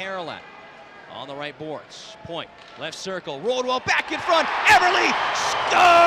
Caroline on the right boards. Point, left circle, rolled back in front. Everly scores!